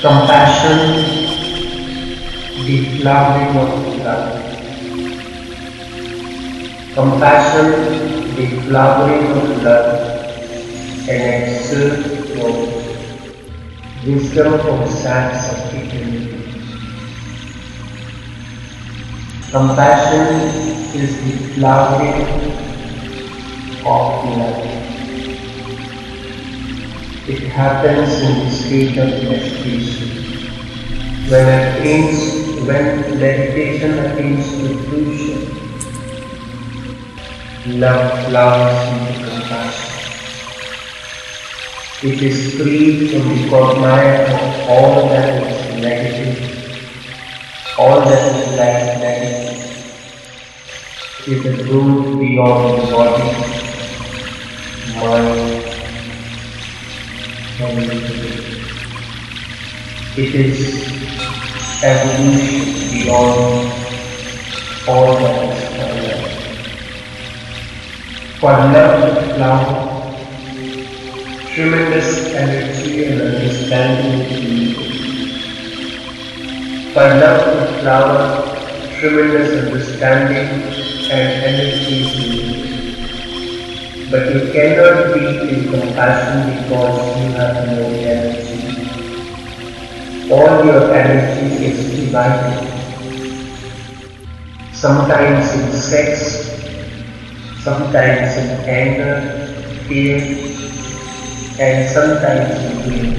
compassion, the flowering of love. Compassion, the flowering of love, and exert your wisdom from sands of eternity. Compassion is the flowering of love. It happens in the state of meditation. When attains, when meditation attains to fruition, love flowers into compassion. It is free from the quagmire of all that is negative, all that is like negative. It is moved beyond the body, mind, it is evolution beyond all that is finite. For love flower, tremendous energy and understanding is needed. For love to flower, tremendous understanding and energy is needed. But you cannot be in compassion because you have no energy. All your energy is divided. Sometimes in sex, sometimes in anger, fear, and sometimes in grief.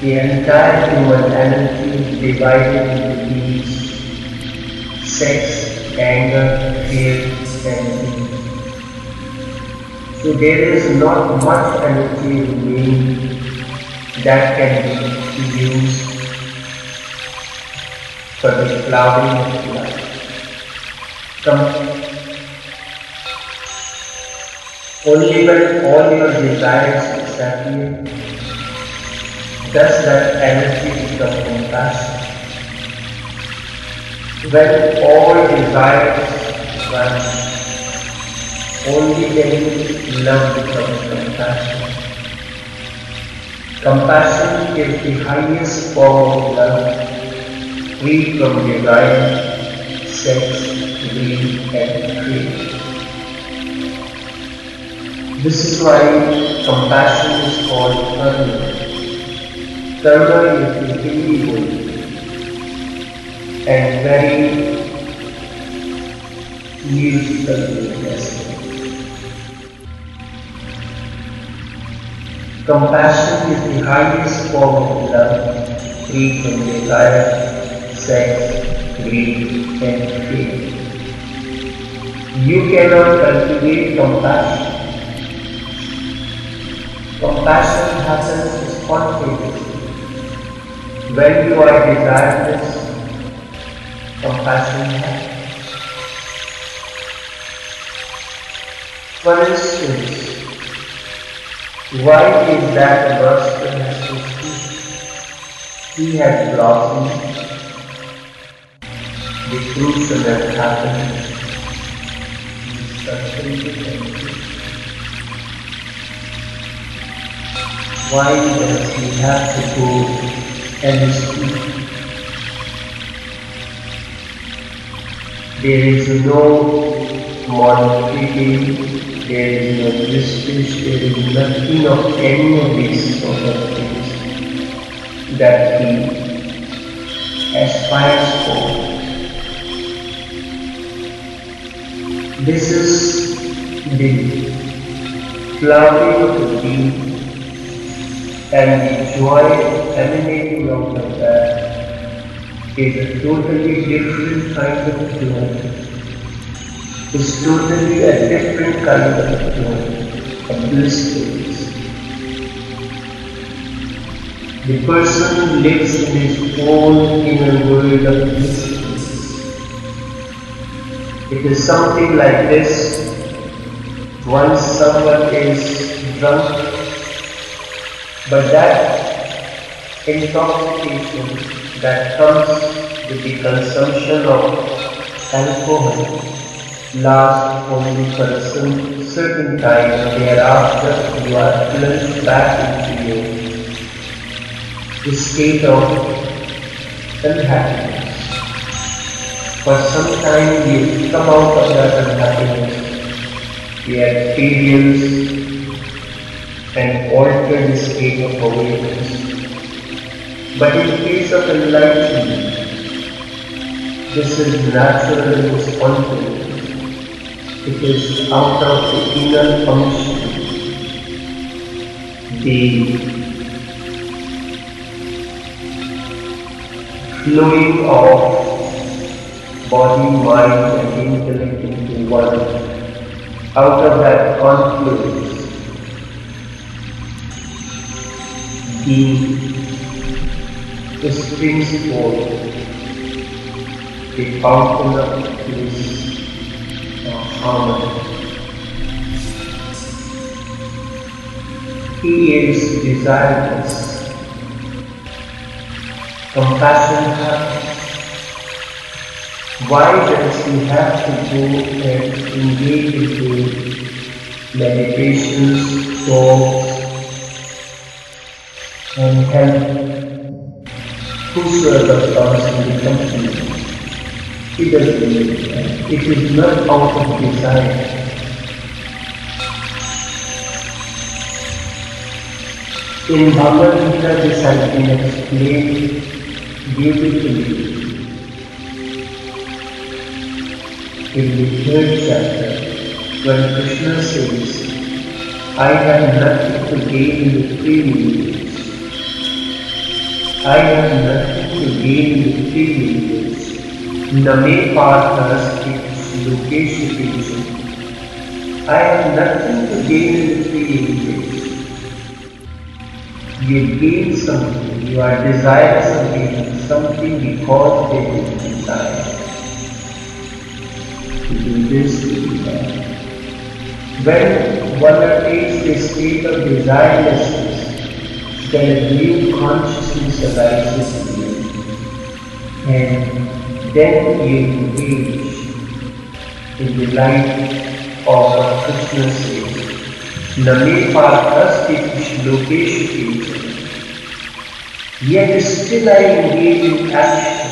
The entire human energy divided into these sex, anger, fear, and grief. So there is not much energy remaining that can be used for the flowering of life. Come, only when all your desires disappear does that energy become compassion. When all desires vanish, only then love becomes compassion. Compassion is the highest form of love, free from desire, sex, greed, and fear. This is why compassion is called karuna. Karuna is the Hindi word and very musical lesson. Compassion is the highest form of love, free from desire, sex, greed, and fear. You cannot cultivate compassion. Compassion happens spontaneously. When you are desireless, compassion happens. For instance, why is that Boston has to? He has blossomed, the fruits of that and Why does he have to go and speak? There is no modernity there is no distance, there is nothing of any of these sort of things that he aspires for. This is the flowering of the and the joy emanating of that is a totally different kind of joy is totally a different kind of joy, a blissfulness. The person lives in his own inner world of blissfulness. It is something like this. Once someone is drunk, but that intoxication that comes with the consumption of alcohol last only for a certain, time, thereafter you are plunged back into your the state of unhappiness. For some time we come out of that unhappiness, we experience and alter the state of awareness. But in case of enlightenment, this is natural and spontaneous. It is out of the inner function. The flowing of body, mind and intellect into one. Out of that confluence, the, the springs forth, the bliss, of harmony. He is desireless compassion happens. Why does he have to go and engage into meditations, talks, and help whosoever comes in the company? He doesn't. It is not out of desire. In Bhagavad Gita, this has been explained beautifully in the third chapter when Krishna says, I have nothing to gain three universe. I have nothing to gain in the three universe. Name partners location. I have nothing to gain in three universe. You gain something, you are desirous of something because there is desire. To do this, to. When one attains the state of desirelessness, their new consciousness arises in you. And then you engage in the life of a Krishna Savior. Name parthasti Krishlokesh Yet still I engage in action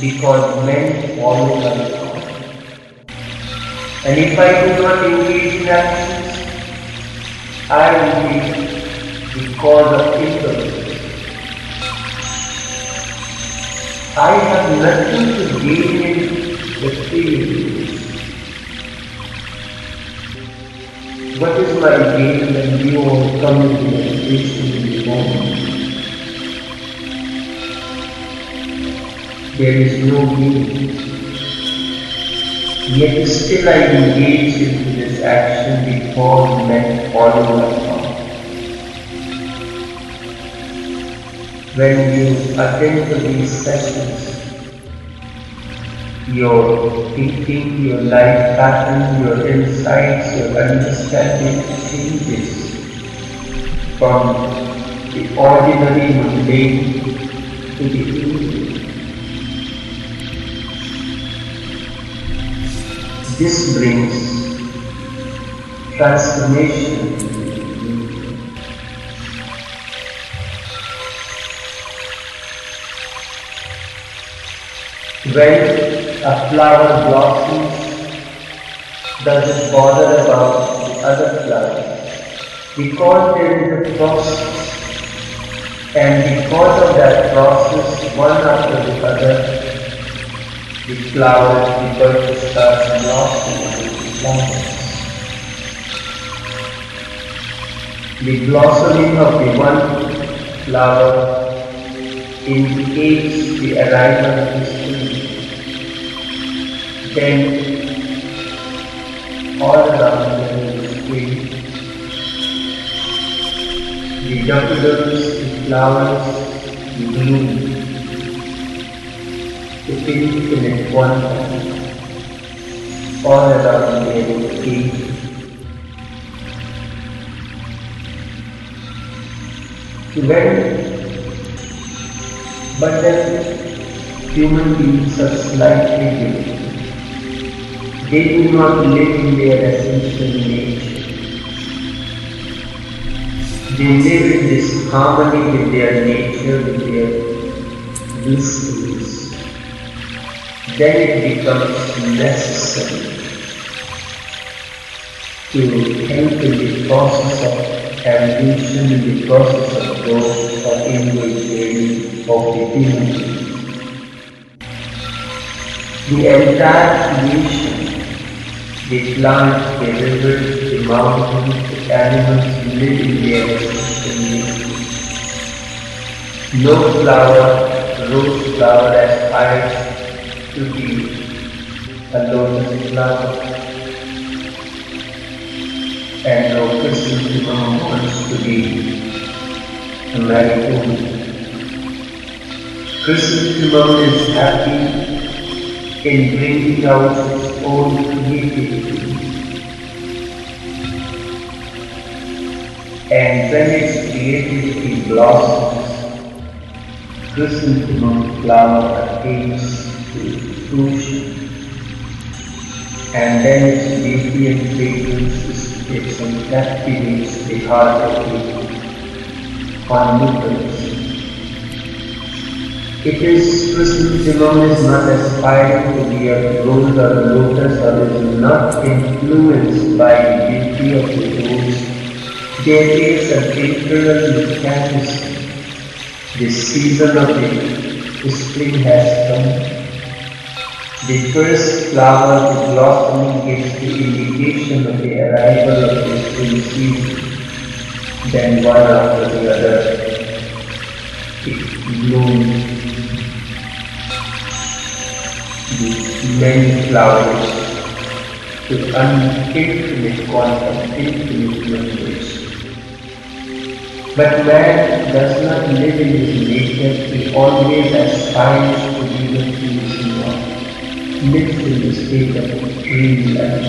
because men follow my God. And if I do not engage in action, I will be because of ignorance. I have nothing to gain in the field What is my gain when you are coming into meditation in the morning? There is no gain. Yet still I engage into this action before men follow When you attend to these sessions, your thinking, your life pattern, your insights, your understanding changes from the ordinary mundane to the infinite. This brings transformation when a flower blossoms, doesn't bother about the other flowers. Because there is a process, and because of that process, one after the other, the flowers, the birds start blossoming. The blossoming of the one flower indicates the arrival of the then all around them is green. The daffodils, the flowers, the bloom, the infinite wonder, all around is green. When, but then human beings are slightly different. They do not live in their essential nature. They live in this harmony with their nature, with their blissfulness. Then it becomes necessary to in the process of evolution, in the process of growth, of inward of the human. The entire creation, the plants, the rivers, the mountains, the animals live in their community. No flower, rose flower aspires to be a lotus flower. And no chrysanthemum wants to be a marigold. Chrysanthemum is happy in bringing out its own creativity. And when its creativity blossoms, chrysanthemum flower attains to fruition. And then its beauty and fragrance is it captivates the heart of the onlookers. It is chrysanthemum is not aspiring to be a rose or a lotus or is not influenced by the beauty of the rose. There is an internal mechanism. The season of the spring has come. The first flower to blossoming gives the indication of the arrival of the spring season. Then one after the other, it blooms the many flowers with infinite quantum, infinite numbers. But man does not live in his nature, he always aspires to be the creation of, lives in the state of dreamland,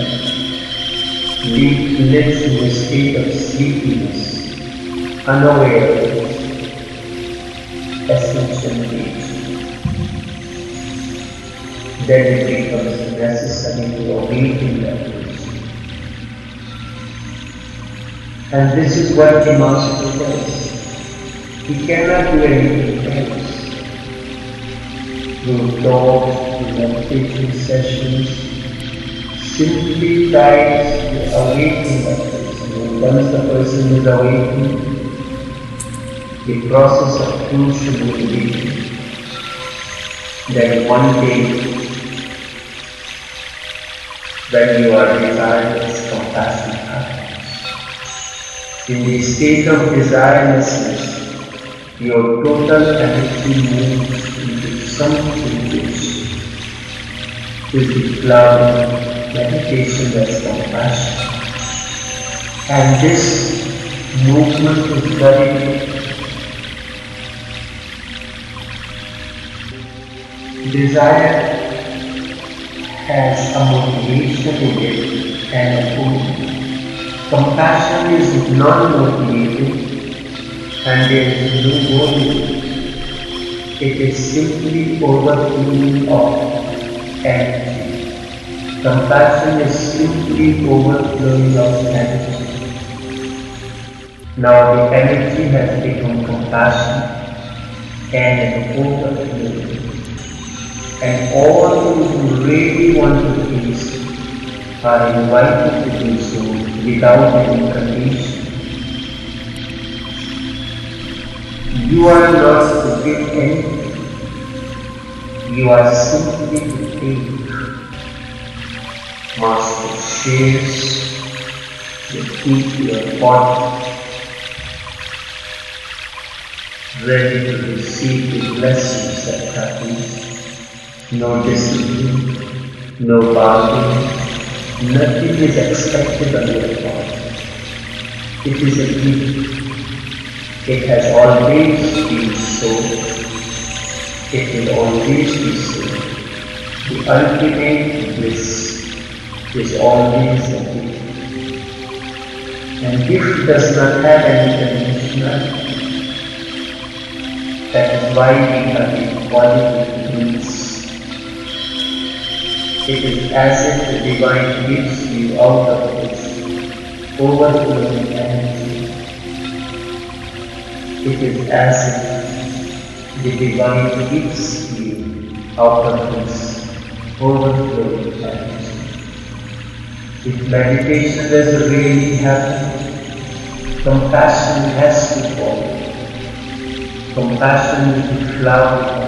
lives in the state of sleepiness, unaware of its essential nature then it becomes necessary to awaken that person. And this is what the Master does. He cannot do anything else. Through talks, through meditation sessions, simply tries to awaken that person. Once the person is awakened, the process of crucial will begin. Then one day when you are desireless, compassion happens. In the state of desirelessness, your total energy moves into something which is the flower meditation as compassion. And this movement is very desire has a motivation in it and goal. Compassion is non-motivated and there is no goal it. Is simply overflowing of energy. Compassion is simply overflowing of energy. Now the energy has become compassion and it overflows and all those who really want to please are invited to do so without any condition. You are not to give anything, you are simply to take. Master shares the your body ready to receive the blessings that happen no discipline, no bargaining, nothing is expected on your part. It is a gift. It has always been so. It will always be so. The ultimate bliss is always a gift. And gift does not have any conditionality. That is why we have equality means it is as if the divine gives you out of its overflowing energy. It is as if the divine gives you out of this overflowing heart. If meditation doesn't really happen, compassion has to follow. Compassion is flower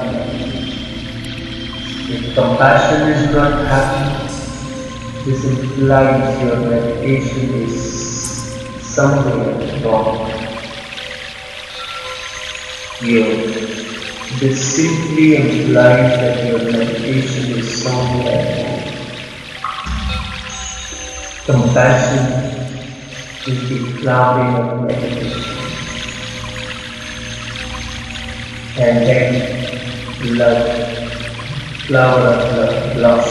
If compassion is not happening, this implies your meditation is somewhere wrong. Your, this simply implies that your meditation is somewhere. Compassion is the flowering of meditation. And then love, flower of love.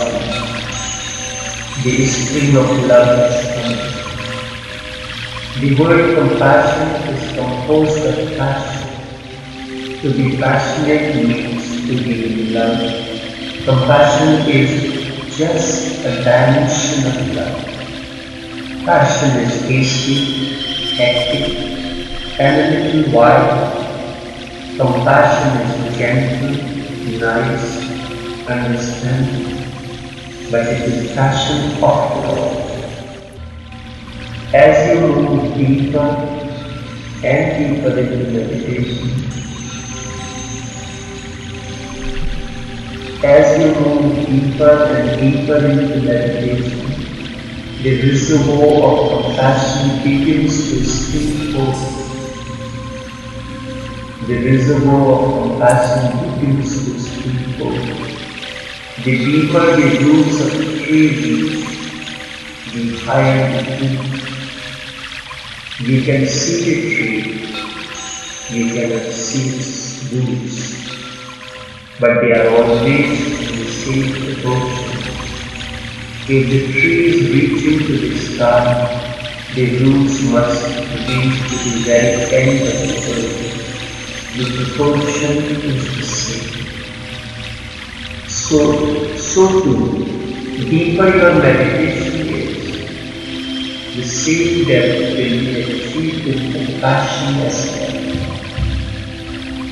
The stream of love is coming. The word compassion is composed of passion. To be passionate means to be in love. Compassion is just a dimension of love. Passion is hasty, hectic, and a little wild. Compassion is gentle, nice, understanding, but it is passion of all. As you move deeper and deeper into meditation, as you move deeper and deeper into meditation, the reservoir of compassion begins to speak forth. The reservoir of compassion begins to speak forth. The deeper the roots of the tree the higher the root. You can see the tree, we cannot see its roots, but they are always in the same proportion. If the tree is reaching to the sky, the roots must reach to the very end of the earth. The proportion is the same. So, so too, deeper your meditation is, the same depth will be achieved with compassion as well.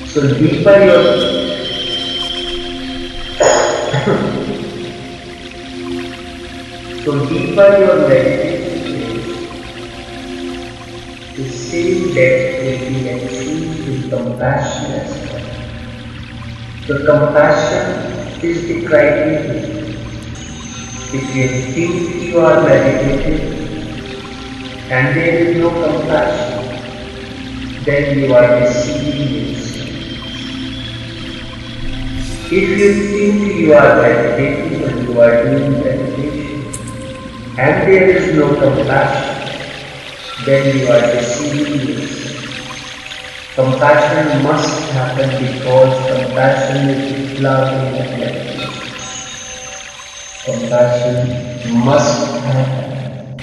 So deeper your So deeper your meditation is, the same depth will be achieved with compassion as well. So compassion is the. If you think you are meditating and there is no compassion, then you are deceiving yourself. If you think you are meditating and you are doing meditation, and there is no compassion, then you are deceiving yourself. Compassion must happen because compassion is flowering of meditation. Compassion must happen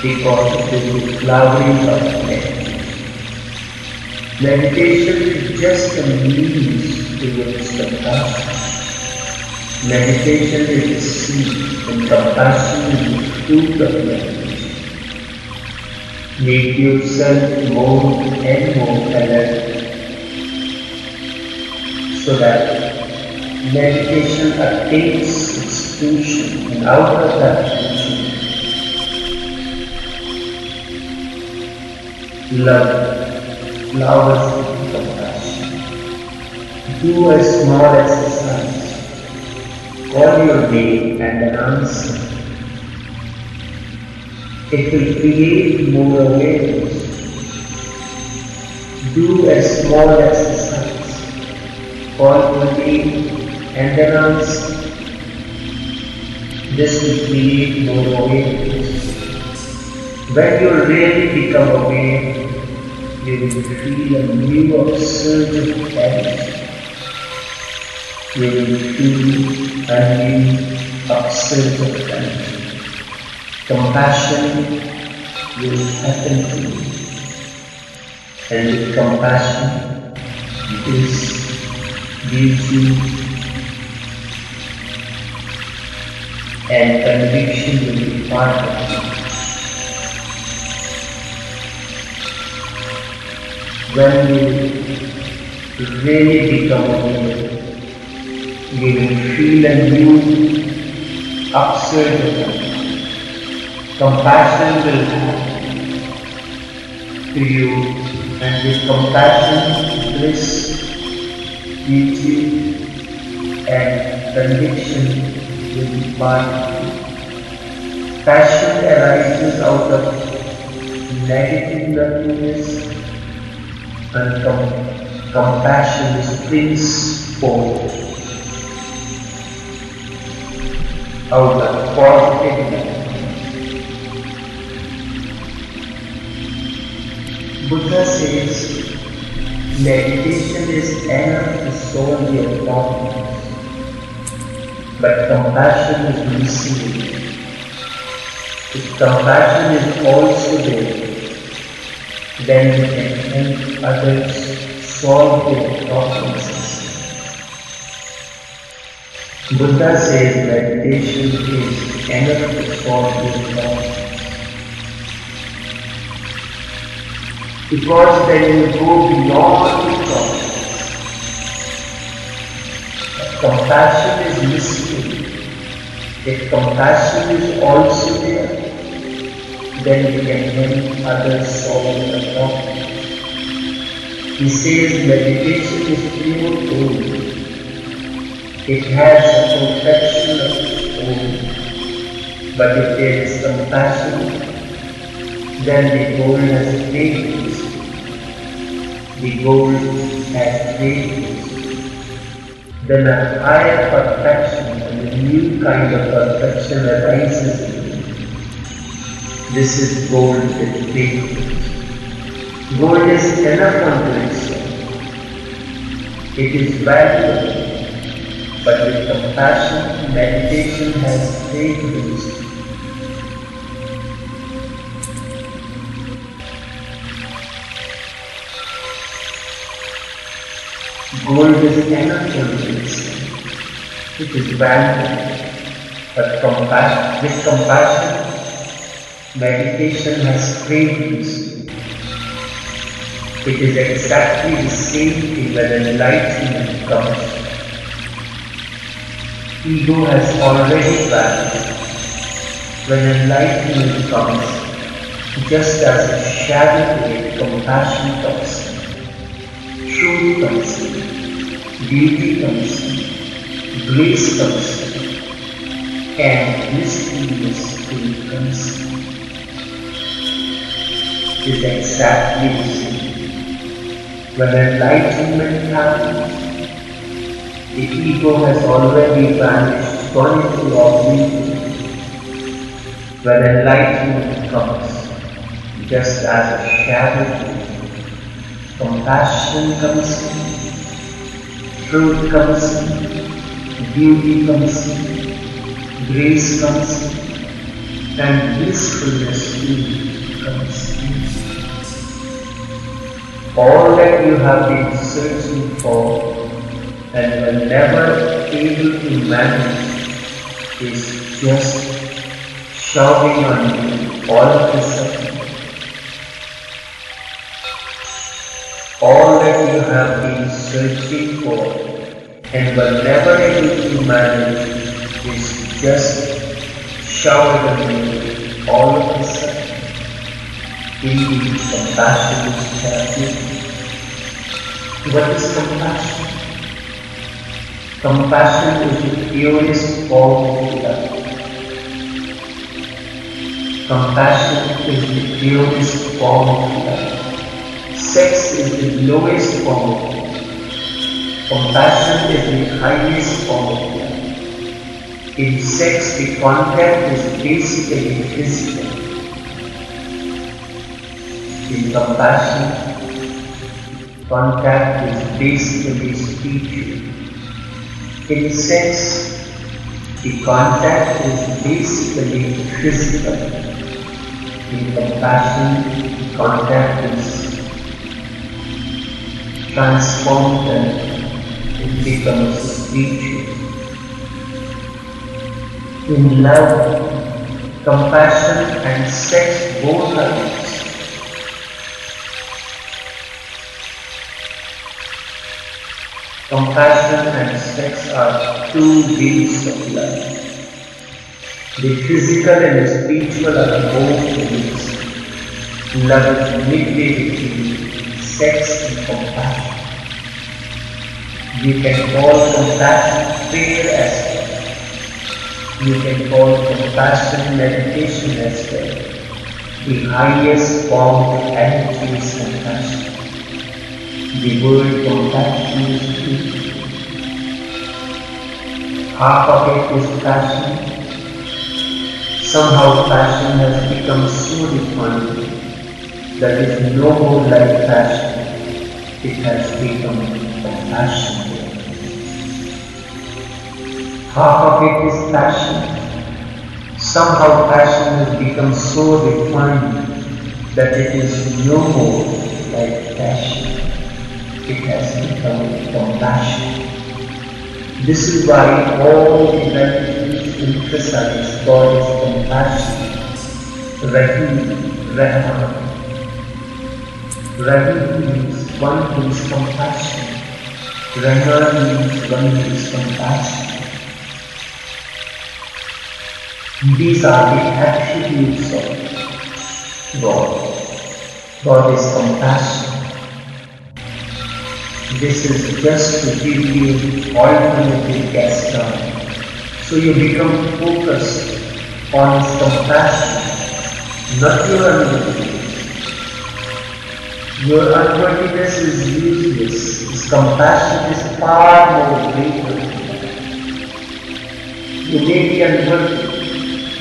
because it is the flowering of meditation. Is just a means towards compassion. Meditation is the seed and compassion is the fruit of meditation. Make yourself more and more alert so that meditation attains its fruition and out of that fruition love flowers in compassion. Do a small exercise call your name and an answer. It will create more awareness. Do a small exercise. Your name and an answer. This will create more awareness. When you really become aware, you will feel a new upsurge of energy you will feel a new upsurge of energy. Compassion to you. And compassion, this beauty and conviction will be part of you. when you really become aware, you will feel a new upsurge compassion will to you. And with compassion, bliss, beauty and conviction will be Passion arises out of negative nothingness and com compassion springs forth. Out of positive Buddha says meditation is enough to solve your problems, but compassion is missing. If compassion is also there, then you can help others solve their problems. Buddha says meditation is enough to solve your problems. Because they you go beyond the problem. Compassion is missing. If compassion is also there, then you can help others solve the problem. He says meditation is pure gold. It has a perfection of its own. But if there is compassion, then the goal has failed the goal has failed. Then a higher perfection and a new kind of perfection arises. This is gold with faith. Gold is enough unto itself. It is valuable, but with compassion, meditation has faith Gold is enough for It is valuable. But compassion, with compassion, meditation has fragrance. It is exactly the same thing when enlightenment comes. Ego has already vanished. When enlightenment comes, just as a shadow compassion comes, truth comes beauty comes, grace comes, and mystery comes. Is exactly the same. When enlightenment happens, the ego has already vanished, gone into oblivion. When enlightenment comes, just as a shadow, compassion comes in, truth comes, in, beauty comes, grace comes, and blissfulness comes. All that you have been searching for and were never able to manage is just showing on you all of sudden. Searching for and were never able to manage is just showered on you all of a sudden. Indeed, compassion is therapeutic. What is compassion? Compassion is the purest form of love. Compassion is the purest form of love. Sex is the lowest form of love. Compassion is the highest form of love. In sex, the contact is basically physical. In compassion, contact is basically spiritual. In sex, the contact is basically physical. In compassion, contact is transformed and it becomes spiritual. In love, compassion and sex both are mixed. Compassion and sex are two wings of love. The physical and the spiritual are both wings. Love is midway between sex and compassion. You can call compassion prayer as well. You can call compassion meditation as well. The highest form of energy is compassion. The word compassion is. Half of it is passion. Somehow passion has become so defined that it is no more like passion. It has become compassion. Half of it is passion. Somehow passion has become so refined that it is no more like passion. It has become compassion. This is why all the religions emphasize God is compassion, Rahim, Rahman. Rahim means one who is compassion. Rahman means one who is compassion. These are the attributes of God. God is compassion. This is just to give you alternative down. So you become focused on His compassion, not your unworthiness. Your unworthiness is useless. His compassion is far more greater. You may be unworthy,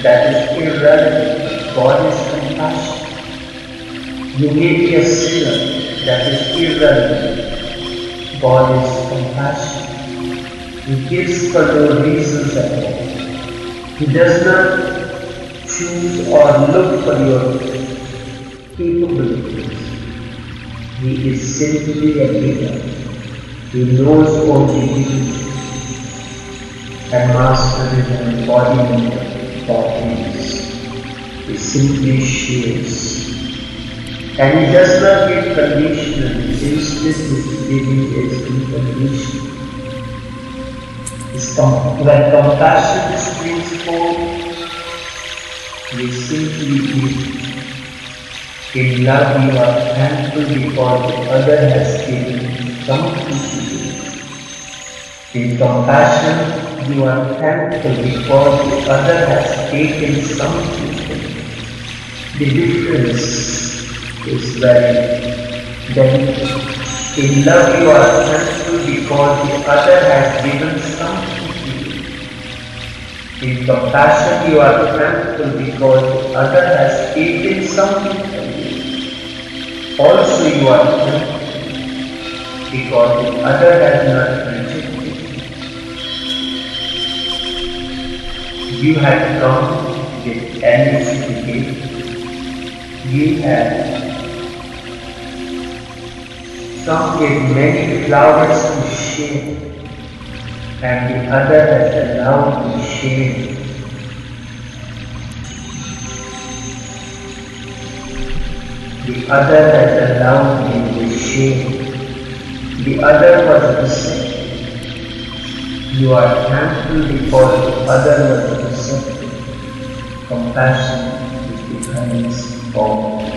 that is irrelevant. God is compassion. You may be a sinner, that is irrelevant. God is compassion. He gives for no reasons at all. He does not choose or look for your capabilities. He is simply a giver. He knows only you. And master is an embodiment godliness. He simply shares. And he does not give conditional, this is giving is unconditional. Com- when compassion springs forth, we simply give. In love you are thankful because the other has given something to you. In compassion you are thankful because the other has taken something. The difference is very delicate. In love you are thankful because the other has given something to you. In compassion you are thankful because the other has taken something from you. Also you are thankful because the other has not You have come with to give. You have some with many flowers to share, and the other has allowed to share. The other has allowed you to share. The other was receptive. You are thankful because the other was receptive. Compassion is the form of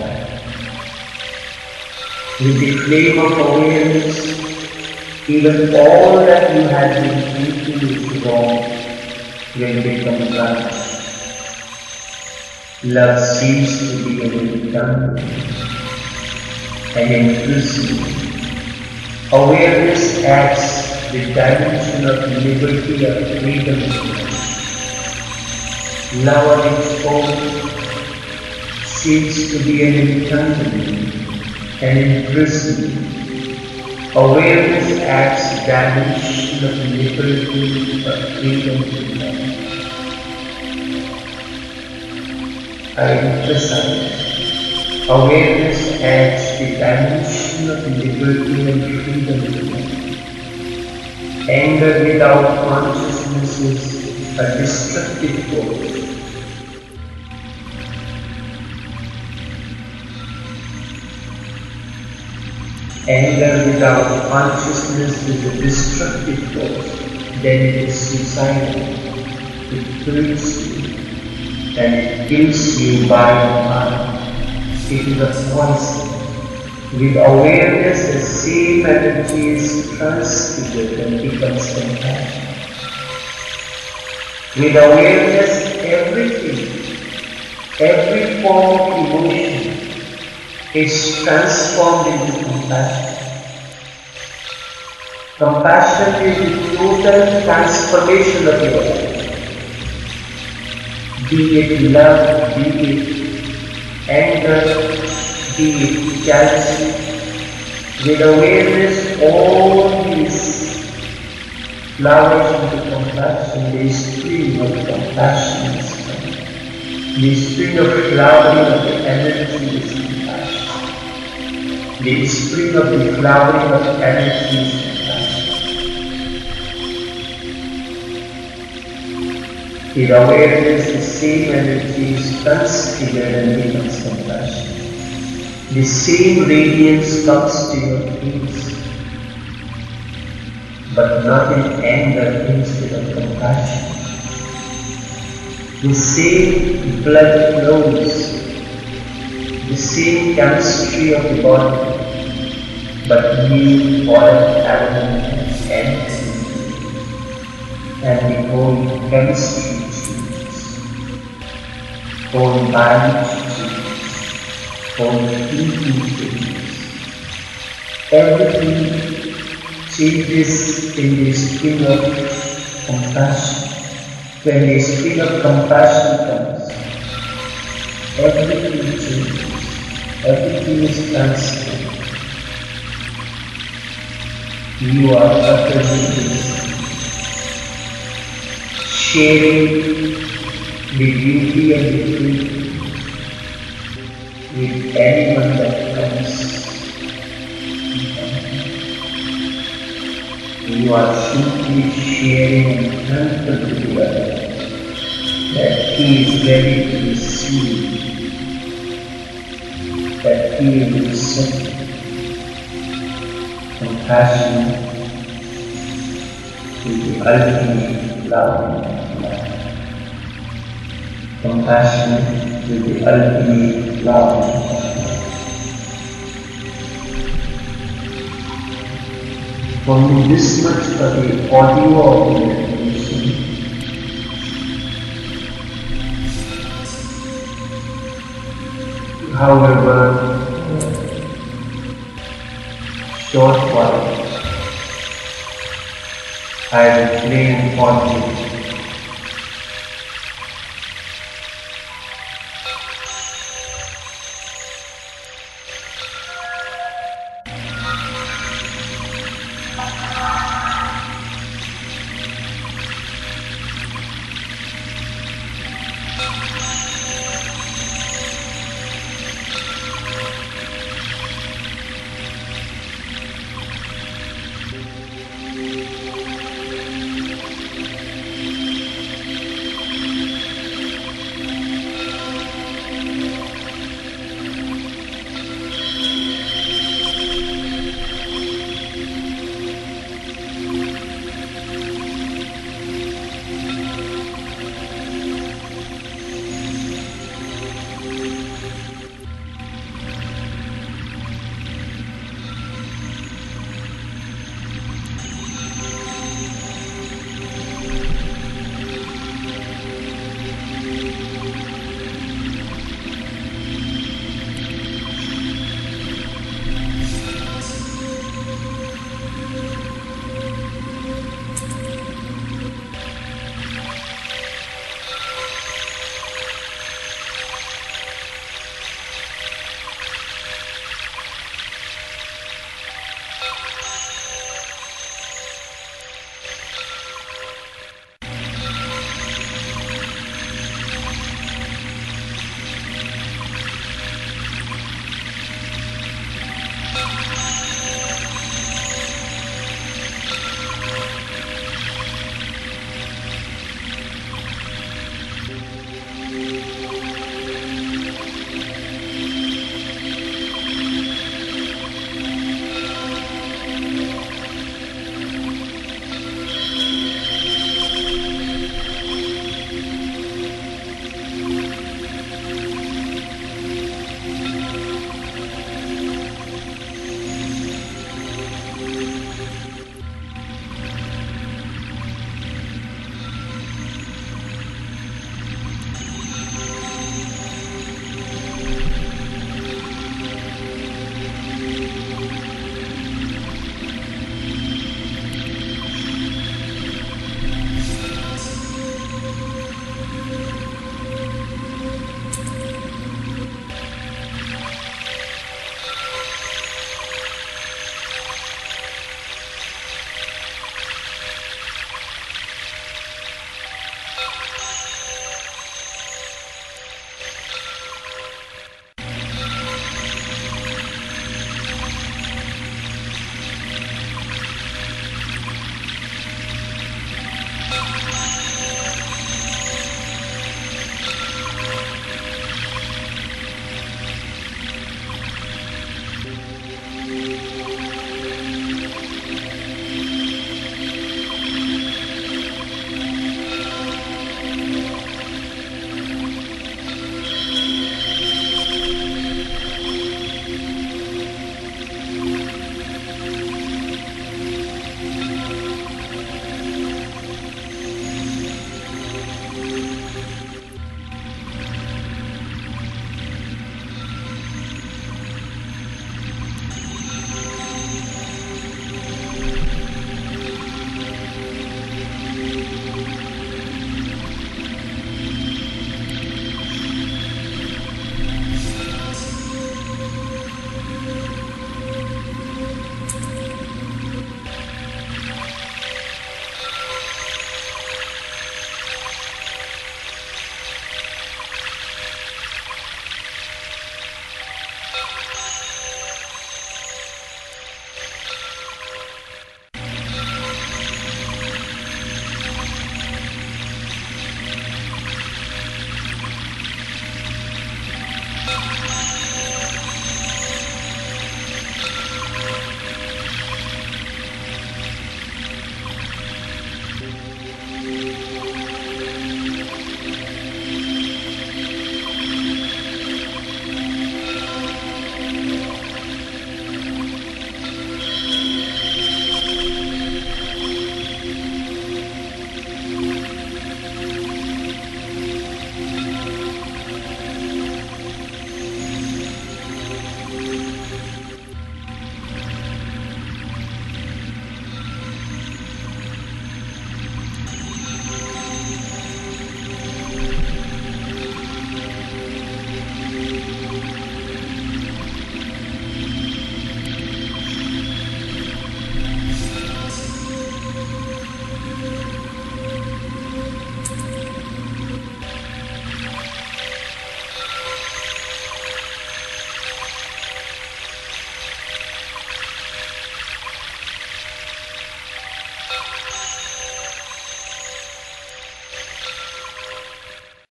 with the flame of awareness, even all that you have been thinking is wrong will become right. Love seems to be an redundant and imprisonment. Awareness adds the dimension of liberty of freedom. Love on its own seems to be an entanglement and imprisonment. Awareness adds dimension of liberty of freedom to. I emphasize, awareness adds the dimension of liberty and freedom to love. Anger without consciousness is a destructive force. Anger without consciousness is a destructive force. Then it is suicidal. It kills you. And it kills you by mind. It is a poison. With awareness, the same energy is transfigured and becomes compassion. With awareness, everything, every form of emotion is transformed into compassion. Compassion is the total transformation of your life. Be it love, be it anger, it jealousy. With awareness, all these flowers into compassion, the stream of compassion is. The stream of flowering of the energy is compassion. The spring of the flowering of energy is compassion. With awareness, the same energy is transfigured and becomes compassion. The same radiance comes to your face, but not in anger instead of compassion. The same blood flows, the same chemistry of the body, but new oil element empty, and the whole chemistry changes, whole mind whole thinking. Everything changes in the spring of compassion. When the spring of compassion comes, everything changes. Everything is transformed. You are utterly. Sharing the beauty and the truth with anyone that comes. You are simply sharing and thankful to the other that he is ready to receive, that he is accept compassion is the ultimate love. Only this much for the audio of the meditation. However, short while I will play upon you